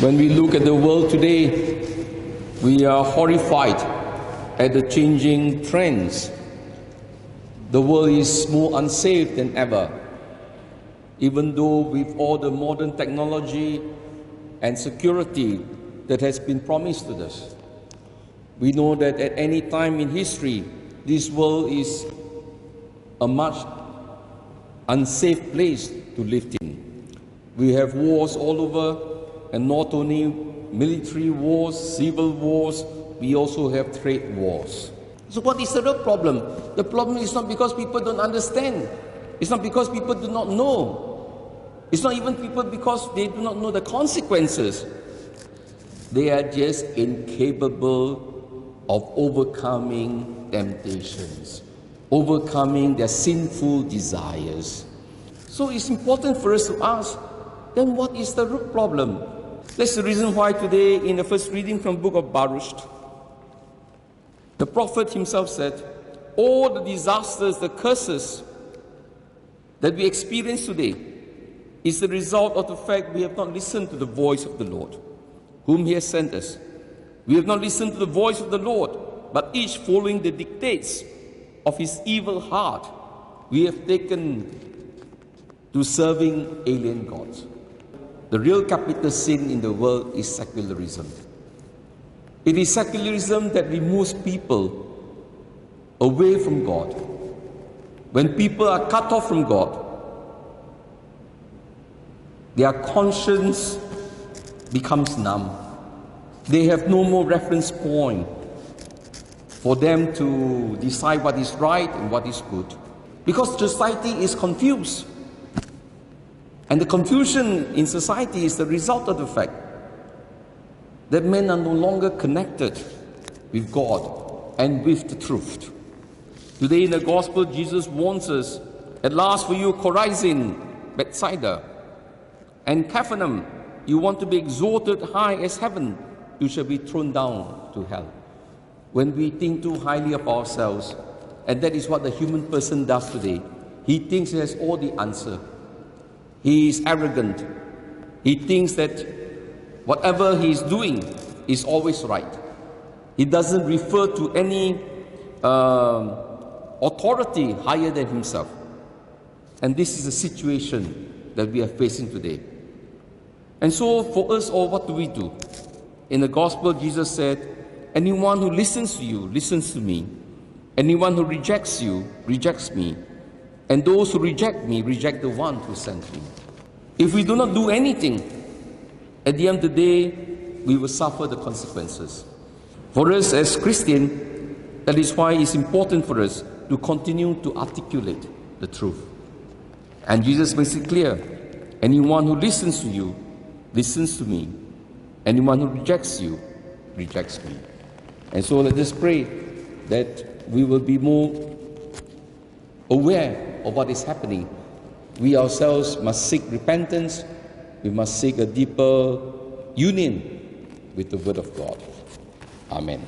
When we look at the world today, we are horrified at the changing trends. The world is more unsafe than ever. Even though with all the modern technology and security that has been promised to us, we know that at any time in history, this world is a much unsafe place to live in. We have wars all over, and not only military wars, civil wars, we also have trade wars. So, what is the real problem? The problem is not because people don't understand, it's not because people do not know, it's not even people because they do not know the consequences. They are just incapable of overcoming temptations, overcoming their sinful desires. So it's important for us to ask then what is the root problem? That's the reason why today, in the first reading from book of Baruch, the prophet himself said, all the disasters, the curses that we experience today is the result of the fact we have not listened to the voice of the Lord, whom He has sent us. We have not listened to the voice of the Lord, but each following the dictates of his evil heart, we have taken to serving alien gods. The real capital sin in the world is secularism. It is secularism that removes people away from God. When people are cut off from God, their conscience becomes numb. They have no more reference point for them to decide what is right and what is good. Because society is confused. And the confusion in society is the result of the fact that men are no longer connected with God and with the truth. Today in the gospel, Jesus warns us, At last for you, Chorazin, Bethsaida, and Capernaum, you want to be exalted high as heaven, you shall be thrown down to hell. When we think too highly of ourselves, and that is what the human person does today, he thinks he has all the answer. He is arrogant. He thinks that whatever he is doing is always right. He doesn't refer to any um, authority higher than himself. And this is the situation that we are facing today. And so, for us all, what do we do? In the gospel, Jesus said, Anyone who listens to you listens to me. Anyone who rejects you rejects me. And those who reject me reject the one who sent me. If we do not do anything, at the end of the day, we will suffer the consequences. For us as Christian, that is why it's important for us to continue to articulate the truth. And Jesus makes it clear anyone who listens to you listens to me. Anyone who rejects you rejects me. And so let us pray that we will be more aware of what is happening, we ourselves must seek repentance. We must seek a deeper union with the Word of God. Amen.